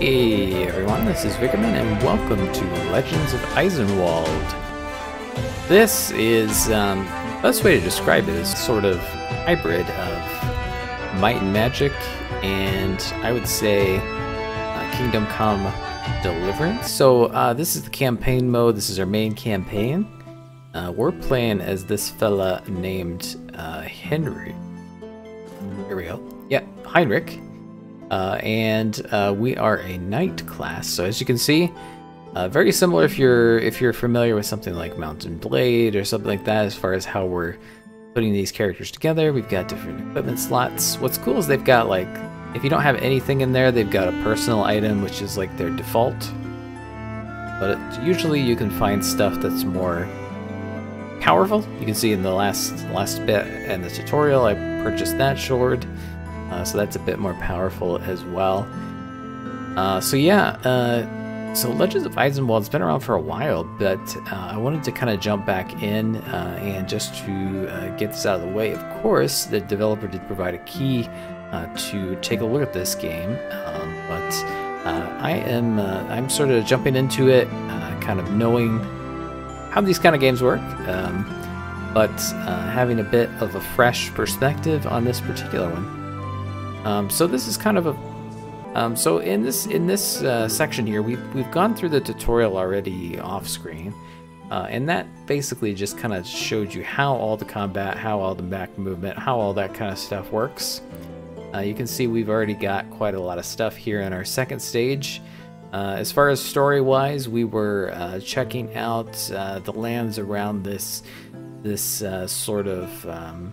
Hey everyone, this is Vickriman and welcome to Legends of Eisenwald. This is, um, best way to describe it is sort of hybrid of Might and Magic and I would say uh, Kingdom Come Deliverance. So uh, this is the campaign mode, this is our main campaign. Uh, we're playing as this fella named uh, Henry. Here we go. Yep, Heinrich. Uh, and uh, we are a knight class. So as you can see, uh, very similar if you're if you're familiar with something like Mount and Blade or something like that, as far as how we're putting these characters together. We've got different equipment slots. What's cool is they've got like if you don't have anything in there, they've got a personal item which is like their default. But it, usually you can find stuff that's more powerful. You can see in the last last bit in the tutorial, I purchased that sword. Uh, so that's a bit more powerful as well. Uh, so yeah, uh, so Legends of Eisenwald has been around for a while, but uh, I wanted to kind of jump back in uh, and just to uh, get this out of the way. Of course, the developer did provide a key to take a look at this game, um, but I am I'm sort of jumping into it, kind of knowing how these kind of games work. Um, but having a bit of a fresh perspective on this particular one. Um, so this is kind of a um, so in this in this uh, section here, we've we've gone through the tutorial already off screen, uh, and that basically just kind of showed you how all the combat, how all the back movement, how all that kind of stuff works. Uh, you can see we've already got quite a lot of stuff here in our second stage. Uh, as far as story-wise, we were uh, checking out uh, the lands around this this sort of um,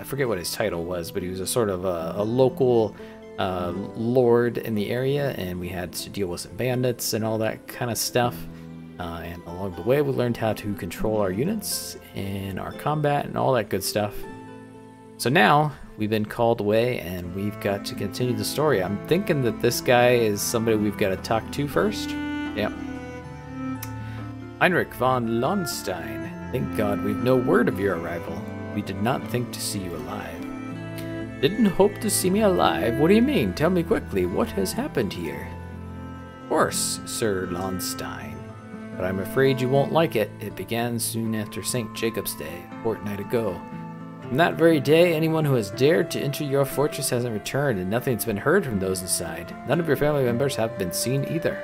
I forget what his title was, but he was a sort of a, a local uh, lord in the area, and we had to deal with some bandits and all that kind of stuff. Uh, and along the way, we learned how to control our units and our combat and all that good stuff. So now we've been called away, and we've got to continue the story. I'm thinking that this guy is somebody we've got to talk to first. Yep. Heinrich von Lahnstein. Thank God we've no word of your arrival. We did not think to see you alive. Didn't hope to see me alive? What do you mean? Tell me quickly, what has happened here? Worse, Sir Lahnstein. But I'm afraid you won't like it. It began soon after St. Jacob's Day, a fortnight ago. From that very day, anyone who has dared to enter your fortress hasn't returned, and nothing's been heard from those inside. None of your family members have been seen either.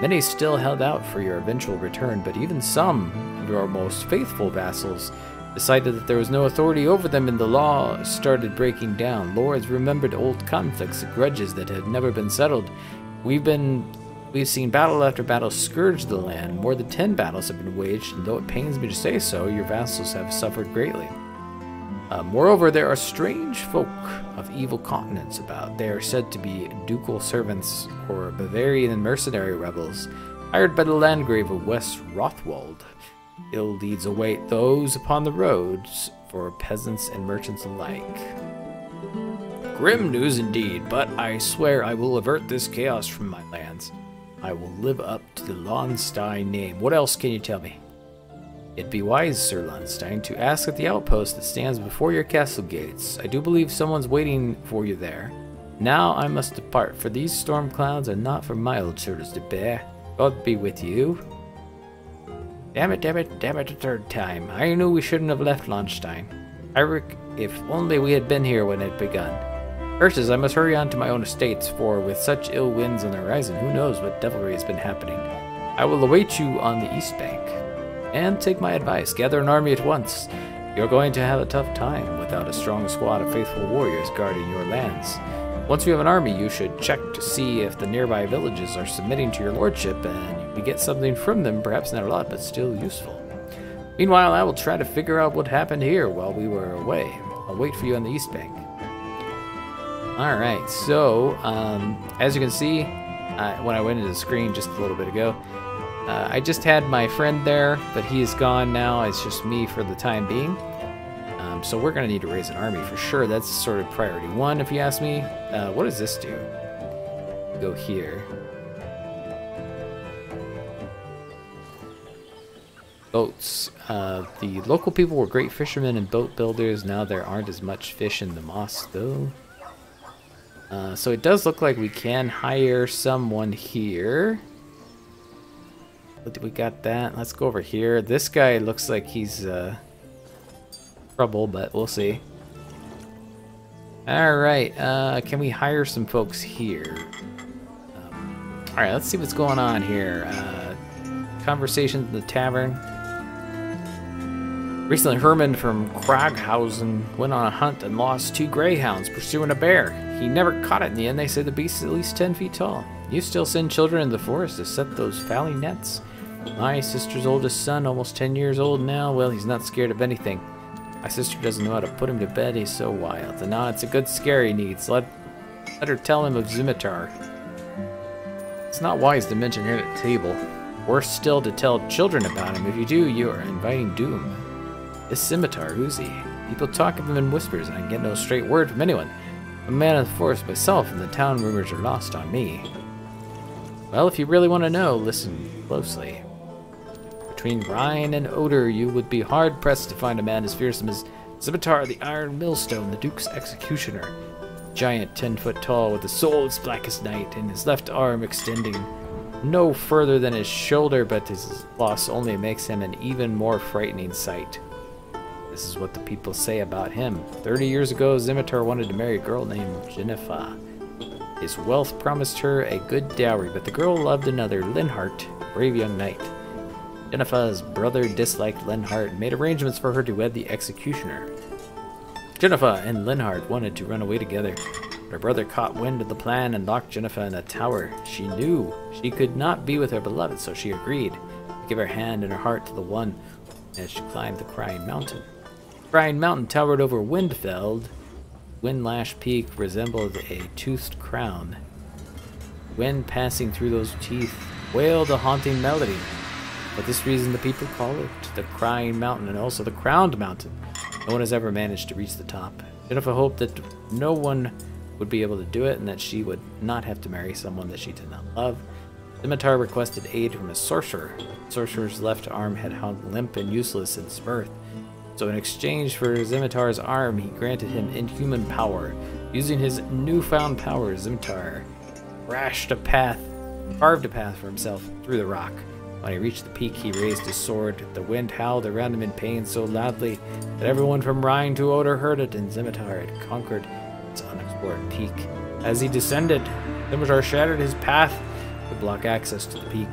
Many still held out for your eventual return, but even some of your most faithful vassals decided that there was no authority over them and the law started breaking down. Lords remembered old conflicts, grudges that had never been settled. We've been we've seen battle after battle scourge the land. More than ten battles have been waged, and though it pains me to say so, your vassals have suffered greatly. Uh, moreover, there are strange folk of evil continents about. They are said to be ducal servants or Bavarian mercenary rebels, hired by the Landgrave of West Rothwald. Ill deeds await those upon the roads for peasants and merchants alike. Grim news indeed, but I swear I will avert this chaos from my lands. I will live up to the Lahnstein name. What else can you tell me? It'd be wise, Sir Lahnstein, to ask at the outpost that stands before your castle gates. I do believe someone's waiting for you there. Now I must depart, for these storm clouds are not for mild shoulders to bear. God be with you. Damn it, damn it, damn it, a third time. I knew we shouldn't have left Lahnstein. Eric, if only we had been here when it begun. Ursus, I must hurry on to my own estates, for with such ill winds on the horizon, who knows what devilry has been happening. I will await you on the east bank. And take my advice, gather an army at once. You're going to have a tough time without a strong squad of faithful warriors guarding your lands. Once you have an army, you should check to see if the nearby villages are submitting to your lordship, and you get something from them, perhaps not a lot, but still useful. Meanwhile, I will try to figure out what happened here while we were away. I'll wait for you on the East Bank. Alright, so, um, as you can see, uh, when I went into the screen just a little bit ago, uh, I just had my friend there, but he is gone now. It's just me for the time being. Um, so we're going to need to raise an army for sure. That's sort of priority one, if you ask me. Uh, what does this do? Go here. Boats. Uh, the local people were great fishermen and boat builders. Now there aren't as much fish in the moss, though. Uh, so it does look like we can hire someone here. We got that. Let's go over here. This guy looks like he's uh, trouble, but we'll see. All right, uh, can we hire some folks here? Um, all right, let's see what's going on here. Uh, conversations in the tavern. Recently, Herman from Kraghausen went on a hunt and lost two greyhounds pursuing a bear. He never caught it in the end. They say the beast is at least 10 feet tall. You still send children in the forest to set those fouling nets? My sister's oldest son, almost 10 years old now, well, he's not scared of anything. My sister doesn't know how to put him to bed, he's so wild. And now it's a good scare he needs. Let, let her tell him of Zimitar. It's not wise to mention him at table. Worse still to tell children about him. If you do, you are inviting doom. This Zimitar, who's he? People talk of him in whispers, and I get no straight word from anyone. A man of the forest myself, and the town rumors are lost on me. Well, if you really want to know, listen closely. Between Rhine and Oder, you would be hard pressed to find a man as fearsome as Zimitar the Iron Millstone, the Duke's executioner. Giant, ten foot tall, with a soul as black as night, and his left arm extending no further than his shoulder, but his loss only makes him an even more frightening sight. This is what the people say about him. Thirty years ago, Zimitar wanted to marry a girl named Jennifer. His wealth promised her a good dowry, but the girl loved another, Linhart, brave young knight. Jennifer's brother disliked Linhart and made arrangements for her to wed the executioner. Jennifer and Linhart wanted to run away together. Her brother caught wind of the plan and locked Jennifer in a tower. She knew she could not be with her beloved, so she agreed to give her hand and her heart to the one as she climbed the Crying Mountain. Crying Mountain towered over Windfeld. Windlash Peak resembled a toothed crown. Wind passing through those teeth wailed a haunting melody. For this reason, the people call it the Crying Mountain and also the Crowned Mountain. No one has ever managed to reach the top. Jennifer hoped that no one would be able to do it and that she would not have to marry someone that she did not love. Zimitar requested aid from a sorcerer. The sorcerer's left arm had hung limp and useless since birth. So in exchange for Zimitar's arm, he granted him inhuman power. Using his newfound power, Zimitar rashed a path, carved a path for himself through the rock. When he reached the peak, he raised his sword. The wind howled around him in pain so loudly that everyone from Rhine to Oder heard it, and Zimitar had conquered its unexplored peak. As he descended, Zimitar shattered his path to block access to the peak.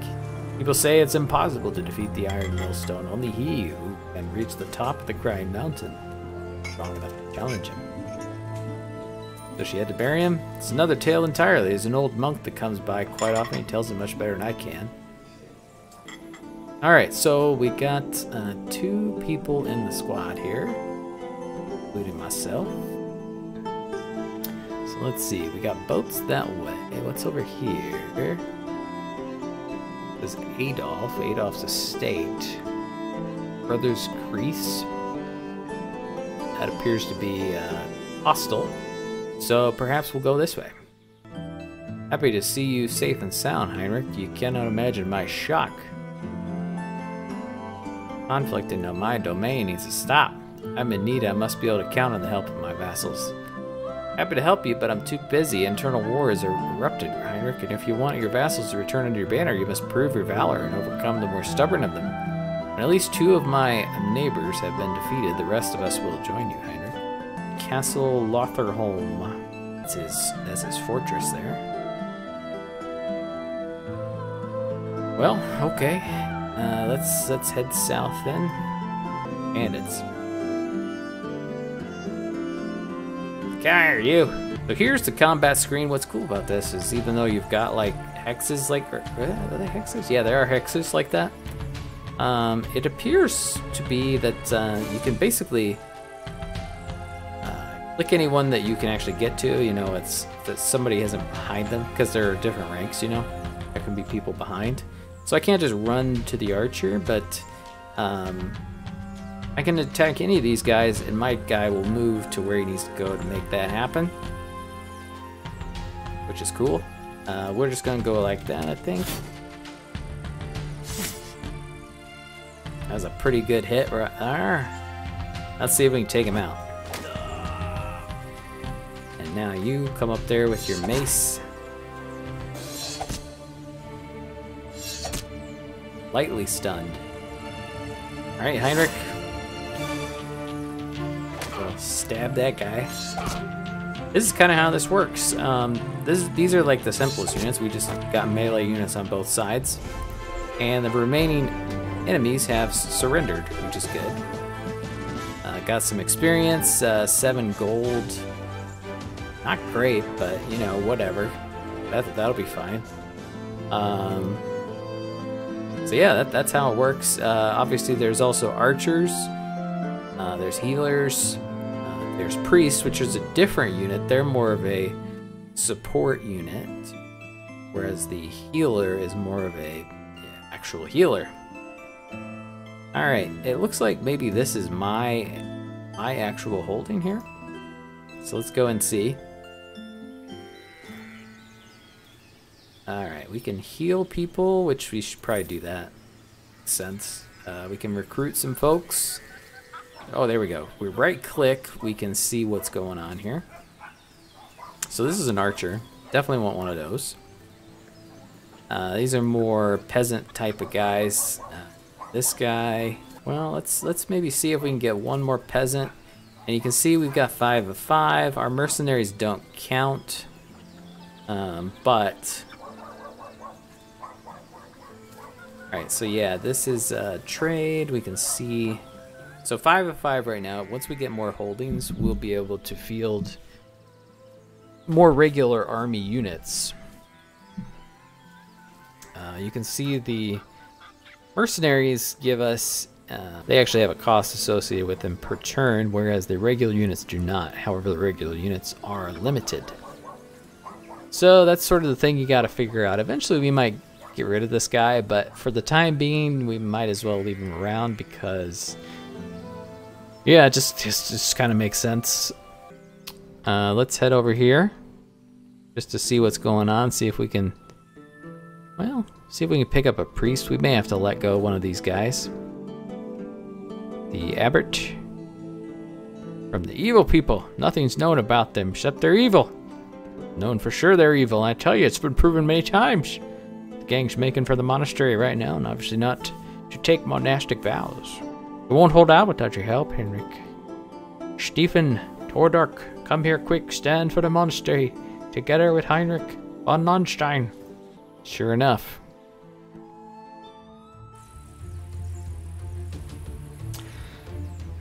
People say it's impossible to defeat the Iron Millstone. Only he who can reach the top of the Crying Mountain strong enough to challenge him. So she had to bury him? It's another tale entirely. There's an old monk that comes by quite often. He tells it much better than I can. Alright, so we got uh, two people in the squad here, including myself. So let's see, we got boats that way. What's over here? There's Adolf, Adolf's estate. Brothers Crease. That appears to be uh, hostile. So perhaps we'll go this way. Happy to see you safe and sound, Heinrich. You cannot imagine my shock Conflict in my domain needs to stop. I'm in need, I must be able to count on the help of my vassals. Happy to help you, but I'm too busy. Internal war has erupted, Heinrich, and if you want your vassals to return under your banner, you must prove your valor and overcome the more stubborn of them. At least two of my neighbors have been defeated, the rest of us will join you, Heinrich. Castle Lotherholm. That's his, that's his fortress there. Well, okay. Uh, let's let's head south then. Bandits. are you. So here's the combat screen. What's cool about this is even though you've got like hexes like are they hexes? Yeah, there are hexes like that. Um, it appears to be that uh, you can basically uh, click anyone that you can actually get to. You know, it's that somebody isn't behind them because there are different ranks. You know, there can be people behind. So I can't just run to the archer, but um, I can attack any of these guys, and my guy will move to where he needs to go to make that happen. Which is cool. Uh, we're just to go like that, I think. That was a pretty good hit right there. Let's see if we can take him out. And now you come up there with your mace. Lightly stunned. Alright, Heinrich. Stab that guy. This is kind of how this works. Um, this, these are like the simplest units. We just got melee units on both sides. And the remaining enemies have surrendered, which is good. Uh, got some experience, uh, seven gold. Not great, but you know, whatever. That, that'll be fine. Um, so yeah, that, that's how it works. Uh, obviously, there's also archers. Uh, there's healers. There's priests, which is a different unit. They're more of a support unit, whereas the healer is more of a actual healer. All right, it looks like maybe this is my my actual holding here. So let's go and see. All right, we can heal people, which we should probably do that. Makes sense. Uh, we can recruit some folks. Oh, there we go. We right click, we can see what's going on here. So this is an archer. Definitely want one of those. Uh, these are more peasant type of guys. Uh, this guy, well, let's let's maybe see if we can get one more peasant. And you can see we've got five of five. Our mercenaries don't count, um, but all right. So yeah, this is uh, trade. We can see so five of five right now. Once we get more holdings, we'll be able to field more regular army units. Uh, you can see the mercenaries give us, uh, they actually have a cost associated with them per turn, whereas the regular units do not. However, the regular units are limited. So that's sort of the thing you got to figure out. Eventually we might get rid of this guy, but for the time being, we might as well leave him around because yeah, it just just, just kind of makes sense. Uh, let's head over here just to see what's going on. See if we can, well, see if we can pick up a priest. We may have to let go one of these guys. The abbot from the evil people. Nothing's known about them except they're evil. Known for sure they're evil. I tell you, it's been proven many times. The gang's making for the monastery right now, and obviously not to take monastic vows. We won't hold out without your help, Henrik. Stephen, Tordark, come here quick, stand for the monastery, together with Heinrich von Lahnstein. Sure enough.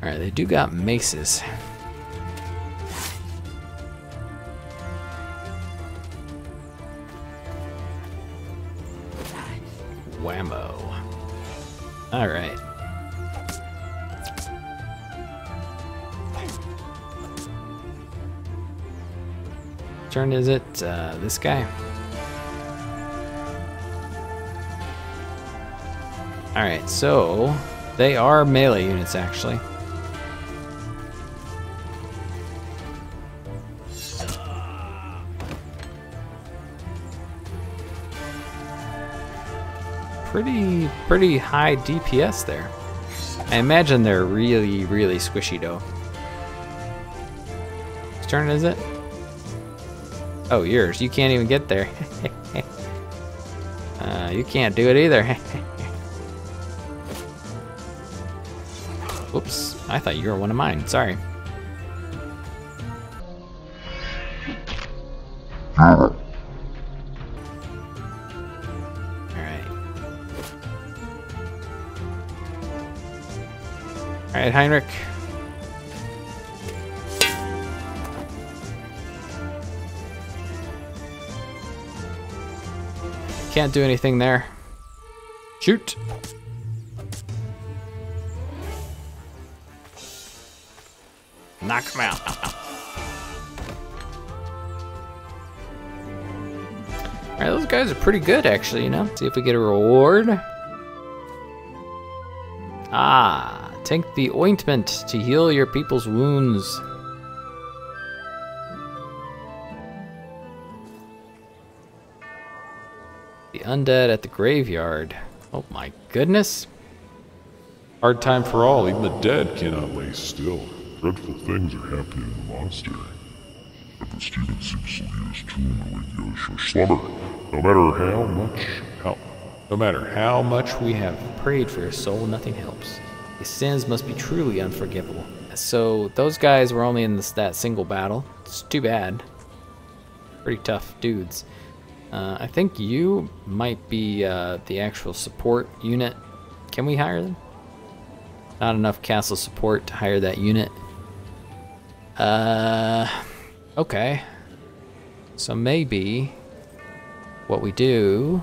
Alright, they do got maces. Whammo. Alright. turn is it? Uh, this guy? Alright, so they are melee units actually. Pretty, pretty high DPS there. I imagine they're really, really squishy though. Whose turn is it? Oh, yours. You can't even get there. uh, you can't do it either. Oops. I thought you were one of mine. Sorry. Alright, Heinrich. Can't do anything there. Shoot. Knock him out. Alright, those guys are pretty good actually, you know? See if we get a reward. Ah, take the ointment to heal your people's wounds. The undead at the graveyard. Oh my goodness. Hard time for all, even the dead cannot lay still. Dreadful things are happening in the monastery. Steven Simpson is tunely your slumber. No matter how much, how, no matter how much we have prayed for his soul, nothing helps. His sins must be truly unforgivable. So those guys were only in this, that single battle. It's too bad. Pretty tough dudes. Uh, I think you might be uh, the actual support unit. Can we hire them? Not enough castle support to hire that unit. Uh, okay. So maybe what we do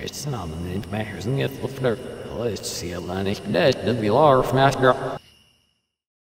Hier is get of flirt. Let's see a. Dat wil er of master.